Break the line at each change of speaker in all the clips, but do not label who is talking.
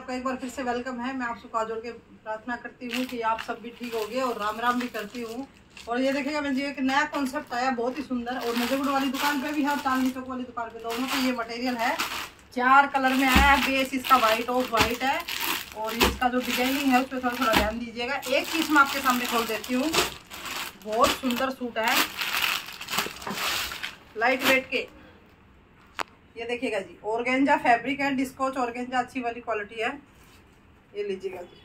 आपका एक बार फिर से वेलकम है। मैं आपसे का जोड़ के प्रार्थना करती हूँ कि आप सब भी ठीक हो गए और राम राम भी करती हूँ। और ये देखिएगा मैं जी एक नया कॉन्सेप्ट आया, बहुत ही सुंदर। और मुजफ्फर वाली दुकान पे भी है और चांदनी चौक वाली दुकान पे दोनों पे ये मटेरियल है। चार कलर में आया है। बेस इसका व्हाइट ऑफ़ व्हाइट है। और इसका जो डिज़ाइनिंग है, उस पर थोड़ा थोड़ा ध्यान दीजिएगा। एक पीस मैं आपके सामने खोल देती हूँ। बहुत सुंदर सूट है। लाइट वेट के। ये देखिएगा जी, ऑर्गेंजा फैब्रिक है, डिस्कोच ऑर्गेंजा अच्छी वाली क्वालिटी है। ये लीजिएगा जी,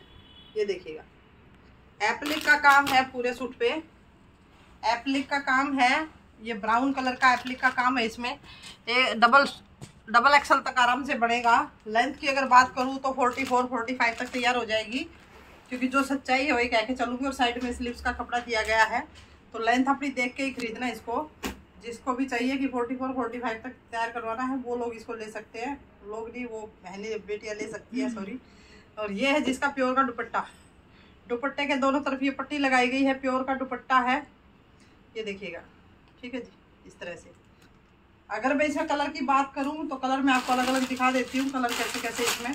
ये देखिएगा। एप्लिक का काम है पूरे सूट पे। एप्लिक का काम है, ये ब्राउन कलर का एप्लिक का काम है इसमें। ये डबल डबल एक्सल तक आराम से बढ़ेगा लेंथ की अगर बात करूँ तो 44 45 तक तैयार हो जाएगी। क्योंकि जो सच्चाई है वही कह के चलूँगी और साइड में स्लीव्स का कपड़ा दिया गया है। तो लेंथ अपनी देख के ही खरीदना इसको। जिसको भी चाहिए कि 44 45 तक तैयार करवाना है, वो लोग इसको ले सकते हैं। लोग नहीं, वो बहनी, बेटियाँ ले सकती है सॉरी और ये है जिसका प्योर का दुपट्टा। दुपट्टे के दोनों तरफ़ ये पट्टी लगाई गई है, प्योर का दुपट्टा है। ये देखिएगा, ठीक है जी, इस तरह से। अगर मैं इसका कलर की बात करूँ तो कलर मैं आपको अलग अलग दिखा देती हूँ, कलर कैसे कैसे इसमें।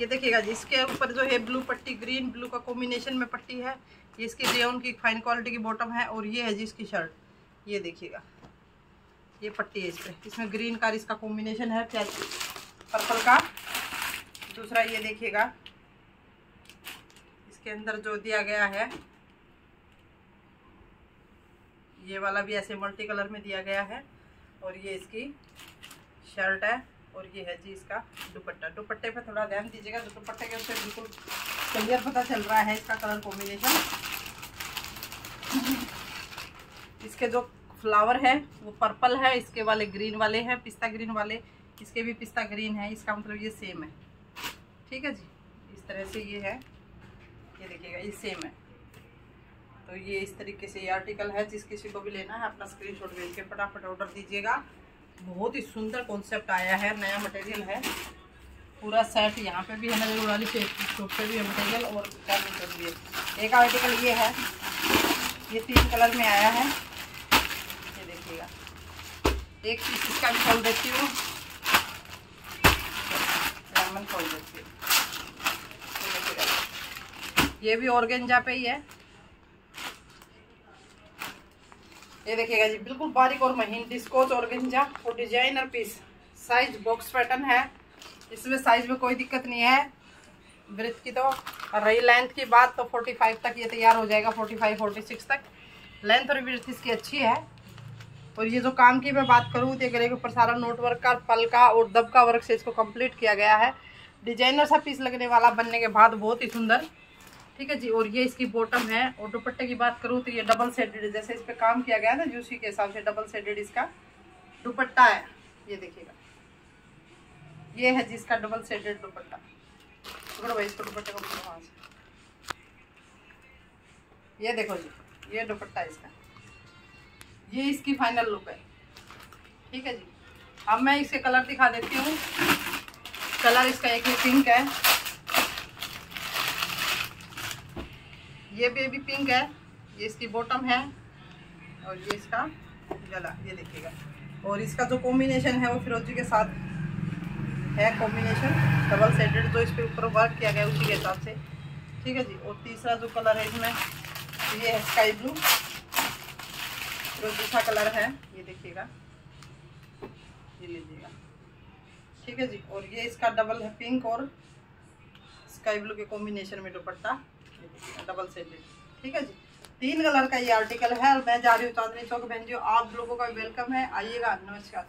ये देखिएगा इसके ऊपर जो है ब्लू पट्टी ग्रीन ब्लू का कॉम्बिनेशन में पट्टी है। ये इसकी रेउन की फाइन क्वालिटी की बॉटम है और ये है जी इसकी शर्ट ये देखिएगा, ये पट्टी है इस पर इसमें ग्रीन का इसका कॉम्बिनेशन है पर्पल का दूसरा ये देखिएगा, इसके अंदर जो दिया गया है, ये वाला भी ऐसे मल्टी कलर में दिया गया है और ये इसकी शर्ट है। और ये है जी इसका दुपट्टा। दुपट्टे पे थोड़ा ध्यान दीजिएगा, दुपट्टे के ऊपर बिल्कुल क्लियर पता चल रहा है इसका कलर कॉम्बिनेशन इसके जो फ्लावर है, वो पर्पल है, इसके वाले ग्रीन वाले हैं, पिस्ता ग्रीन वाले, इसके भी पिस्ता ग्रीन है, इसका मतलब ये सेम है। ठीक है जी? इस तरह से ये है। ये देखिएगा, ये सेम है। तो ये इस तरीके से ये आर्टिकल है, जिस किसी को भी लेना है, अपना स्क्रीनशॉट भेज के फटाफट ऑर्डर दीजिएगा। बहुत ही सुंदर कॉन्सेप्ट आया है, नया मटेरियल है। पूरा सेट यहाँ पे भी है, नज़र वाली शॉप पे भी है मटेरियल और पर भी है। एक आर्टिकल ये है, ये तीन कलर में आया है। ये देखिएगा। एक पीस इसका भी खोल देती हूँ। लेमन खोल देती हूँ। ये भी ऑर्गेंजा पे ही है। ये देखिएगा जी, बिल्कुल बारीक और महीन डिस्कोच और गंजा और designer piece. Size box pattern है, इसमें साइज़ में कोई दिक्कत नहीं है। ब्रिथ की तो और रही लेंथ की बात तो 45 तक ये तैयार हो जाएगा 45 46 तक। लेंथ और ब्रिथ इसकी अच्छी है। और ये जो काम की मैं बात करूँ तो गले के ऊपर सारा नोट वर्क का पल का और दब का वर्क से इसको कंप्लीट किया गया है। डिज़ाइनर सा पीस लगने वाला बनने के बाद बहुत ही सुंदर। ठीक है जी, और ये इसकी बॉटम है, और दुपट्टे की बात करूँ तो ये डबल सेडेड जैसे इस पर काम किया गया ना जूसी के हिसाब से डबल सेडेड इसका दुपट्टा है। ये देखिएगा। ये है जिसका डबल सेडेड दुपट्टा। इसको दुपट्टे को ये देखो जी, ये दुपट्टा इसका। ये इसकी फाइनल लुक है। ठीक है जी। अब मैं इसके कलर दिखा देती हूँ। कलर इसका एक ही पिंक है। ये बेबी पिंक है, ये इसकी बॉटम है और ये इसका गला, ये देखिएगा। और इसका जो कॉम्बिनेशन है वो फिरोजी के साथ है कॉम्बिनेशन डबल सेडेड जो इस पर ऊपर वर्क किया गया उसी के हिसाब से। ठीक है जी? और तीसरा जो कलर है इसमें, ये है स्काई ब्लू जो दूसरा कलर है, ये देखिएगा। ये लीजिएगा। ठीक है जी? और ये इसका डबल है पिंक और स्काई ब्लू के कॉम्बिनेशन में दुपट्टा। डबल सेलेड ठीक है जी? तीन कलर का ये आर्टिकल है और मैं जा रही हूँ चांदनी चौक। बहन जी, आप लोगों का वेलकम है। आइएगा। नमस्कार।